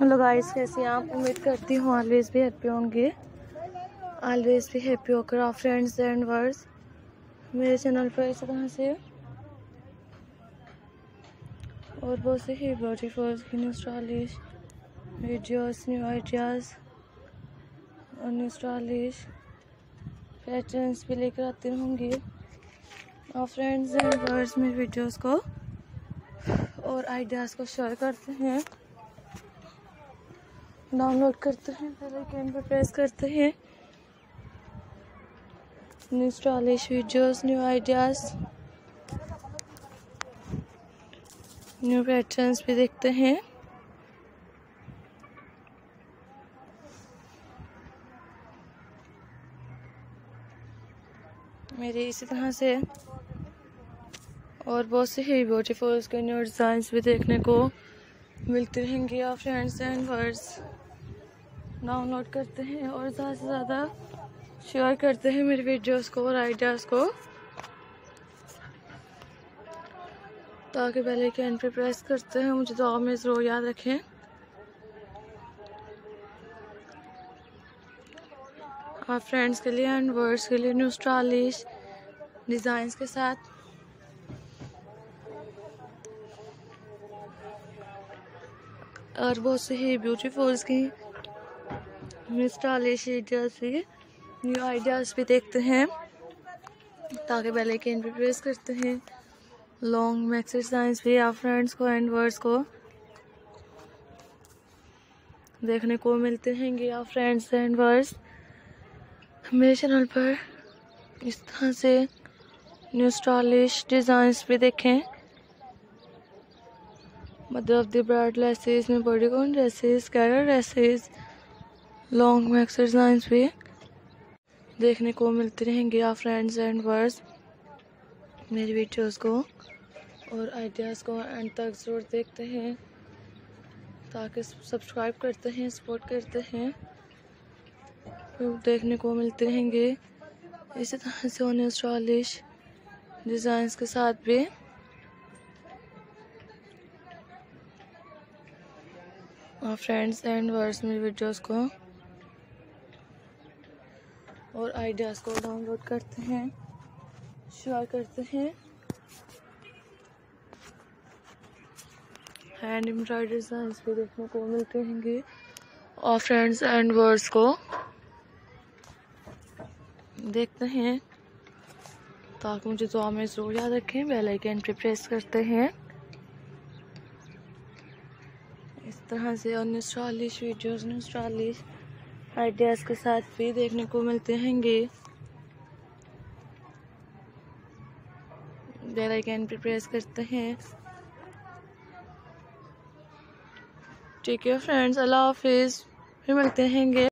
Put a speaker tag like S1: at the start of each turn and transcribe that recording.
S1: Hello guys कैसे आप उम्मीद करती हूँ ऑलवेज भी हैप्पी होंगे। ऑलवेज भी हैप्पी होकर आप फ्रेंड्स एंड वर्स मेरे चैनल पर इस तरह से और बहुत से ही beautiful new stylish videos new ideas और न्यू स्टाइलिश पैटर्न्स भी लेकर आती रहूँगी। आप फ्रेंड्स एंड वर्स में वीडियोस को और आइडियाज़ को शेयर करते हैं। डाउनलोड करते हैं पहले कैन पर प्रेस करते हैं। New stylish videos new ideas new patterns भी देखते हैं। मेरे इसी तरह से और बहुत से ही ब्यूटीफुल के न्यू डिज़ाइंस भी देखने को मिलती रहेंगे आप फ्रेंड्स एंड वर्ड्स डाउनलोड करते हैं और ज़्यादा से ज़्यादा शेयर करते हैं मेरे वीडियोस को और आइडियाज़ को। ताकि पहले के पे प्रेस करते हैं, मुझे तो में ज़रूर याद रखें। आप फ्रेंड्स के लिए एंड वर्ड्स के लिए न्यू स्टाइलिश डिज़ाइंस के साथ। और बहुत से ही ब्यूटीफुल्स की आइडियाज़ भी न्यू आइडियाज़ भी देखते हैं, ताकि पहले के प्रेस करते हैं। लॉन्ग एक्सरसाइज भी आप फ्रेंड्स को एंड वर्ड्स को देखने को मिलते हैं आप फ्रेंड्स एंड वर्ड्स मेरे चैनल पर इस तरह से न्यू स्टाइलिश डिज़ाइंस भी देखें। मतलब दी ब्राइड लेसेस में बॉडी कौन ड्रेसेस कैरल ड्रेसेस लॉन्ग में एक्सरसाइज भी देखने को मिलते रहेंगे आप फ्रेंड्स एंड वर्स मेरी वीडियोस को और आइडियाज़ को एंड तक ज़रूर देखते हैं, ताकि सब्सक्राइब करते हैं सपोर्ट करते हैं। तो देखने को मिलते रहेंगे इसी तरह से उन्हें स्टॉलिश डिज़ाइंस के साथ भी। और फ्रेंड्स एंड वर्स मेरी वीडियोस को और आइडियाज़ को डाउनलोड करते हैं शेयर करते हैं। हैंड एम्ब्रॉयडरी डिज़ाइंस भी देखने को मिलते होंगे, और फ्रेंड्स एंड वर्ड्स को देखते हैं। ताकि मुझे दुआ में ज़रूर याद रखें बेल आइकन पे प्रेस करते हैं। इस तरह से और स्टाइलिश वीडियोस स्टाइलिश आइडियाज़ के साथ भी देखने को मिलते हैंगे। बेल आइकन पर प्रेस करते हैं। ठीक है फ्रेंड्स अल्लाह हाफिज़। फिर मिलते हैंगे।